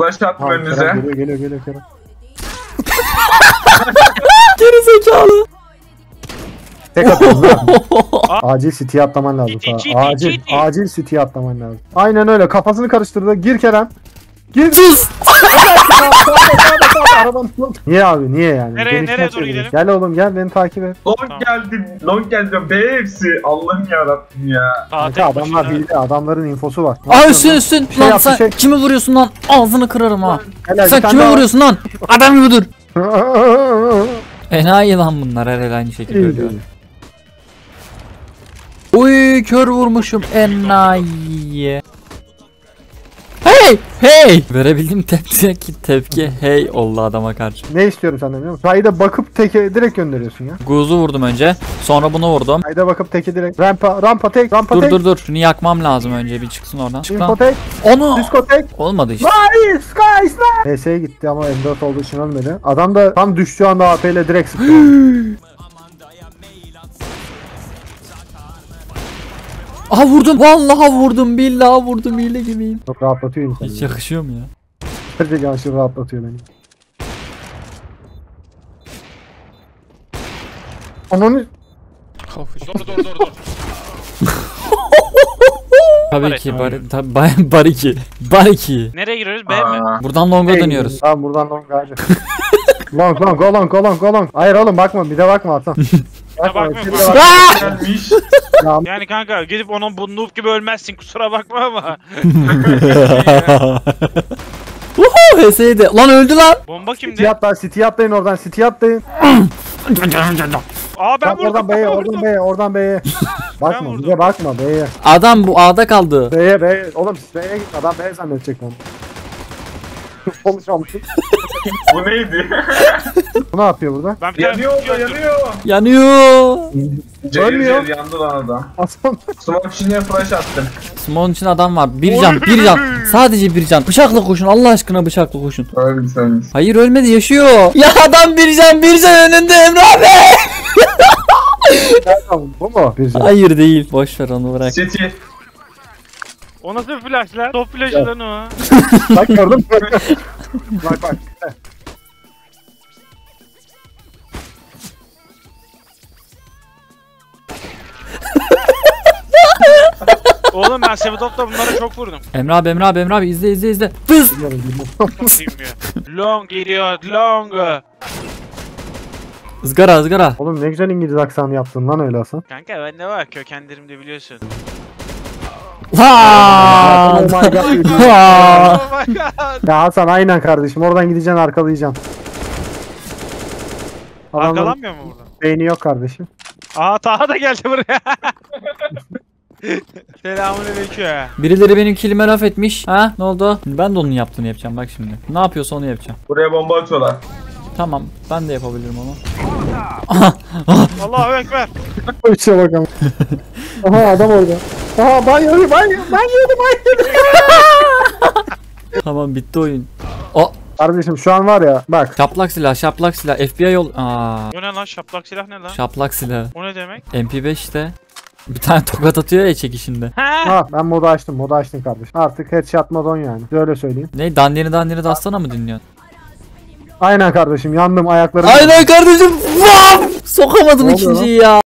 Flash attım önünüze. Geliyor geliyor geliyor Kerem. Geri zekalı. Tek atıyorum lan. Acil City'ye atlaman lazım City, sana. City, Acil, City. acil City'ye atlaman lazım. Aynen öyle kafasını karıştırdı. Gir Kerem. Gir. Sus. Arabanın Niye abi niye yani? Nereye- Genişten nereye doğru gidelim? Gel oğlum gel beni takip et. Long Tamam. geldi. Long geldi. B hepsi. Allah'ım yarabbim ya. Kanka adamlar hile adamların infosu var. Aa üstün üstün. Şey lan yap, sen şey- kimi vuruyorsun lan? Ağzını kırarım ha. Helal, sen tane kime daha. vuruyorsun lan? Adam dur. Enayi lan bunlar her el aynı şekilde İyi, ölüyor. Uy kör vurmuşum enayi. Hey hey. Verebildiğim tepki tepki hey oldu adama karşı. Ne istiyorum senden biliyor musun? Sayda bakıp teke direkt gönderiyorsun ya. Guzu vurdum önce. Sonra bunu vurdum. Sayda bakıp teke direkt. Rampa, rampa tek, rampa Dur tek. dur dur. Şunu yakmam lazım önce bir çıksın oradan. Çık lan. tek, Onu. disco tek. Olmadı işte. Nice, guys, nice. PS'ye gitti ama M4 olduğu için ölmedi. Adam da tam düştüğü anda AP ile direkt sıktı. Aha vurdum. Vallahi vurdum. Billahi vurdum. Hile gibiyim. Çok rahatlatıyor insanı. Hiç yakışıyor mu ya? Gerçekten aşırı rahatlatıyor beni. Ananı... Dur dur dur dur. Tabii Bari- ki bari, tabii, bari, bari ki. Bari ki. Nereye giriyoruz? B mi? Buradan longa dönüyoruz. Tamam buradan long hadi. long long go long go long go long. Hayır oğlum bakma bir de bakma Hasan. bakmıyorum. bakma. Gelmiş. Yani kanka gidip onun bu noob gibi ölmezsin kusura bakma ama. Uhu HS'ydi. Lan öldü lan. Bomba City kimdi? atla, City atlayın oradan, City atlayın. Aa ben Bak vurdum. oradan B'ye, ben oradan vurdum. B'ye, oradan B'ye. bakma, vurdum. de bakma B'ye. Adam bu A'da kaldı. B'ye, B'ye. Oğlum B'ye git, adam B zannedecek lan. Konuşamamışım. Bu neydi? Bu ne yapıyor burada? Ben bir tane yanıyor o da video yanıyor. Yanıyor. Cayır Ölmüyor. cayır yandı lan adam. Hasan. Smoke içine flash attım. Smoke'un için adam var. Bir can, bir can. Sadece bir can. Bıçakla koşun. Allah aşkına bıçakla koşun. Öyle söyleyeyim. Hayır ölmedi yaşıyor. Ya adam bir can, bir can önünde Emre abi. Bu mu? Bir can. Hayır değil. Boş ver onu bırak. City. O nasıl bir flash lan? Top flash'ı lan o. Bak gördün mü? bak bak. Ben Sevdop'ta bunlara çok vurdum. Emre abi, Emre abi, Emre abi izle izle izle. Fız. Long geliyor long. Izgara ızgara. Oğlum ne güzel İngiliz aksanı yaptın lan öyle Hasan. Kanka bende var kökenlerimde biliyorsun. Lan. Oh my god. Lan. oh my god. ya Hasan aynen kardeşim oradan gideceksin arkalayacaksın. Arkalanmıyor mu burada? beyni yok kardeşim. Aa Taha da geldi buraya. Selamünaleyküm. Birileri benim kilime laf etmiş. Ha ne oldu? Ben de onun yaptığını yapacağım bak şimdi. Ne yapıyorsa onu yapacağım. Buraya bomba atıyorlar. Tamam ben de yapabilirim onu. Allahu ekber. Uça bakalım. Aha adam orada. Aha ben yedim ben yedim ben yedim ben yedim. tamam bitti oyun. O Kardeşim şu an var ya bak. şaplak silah şaplak silah FBI yol. Aa O ne lan şaplak silah ne lan? şaplak silah. O ne demek? MP5 işte. Bir tane tokat atıyor ya çekişinde. Ha? Ben modu açtım modu açtım kardeşim. Artık headshot modon yani. Öyle söyleyeyim. Ne dandini dandini dastana mı dinliyorsun? Aynen kardeşim yandım ayaklarım. Aynen kardeşim. Vam! Sokamadım Ne oluyor ikinciyi ya.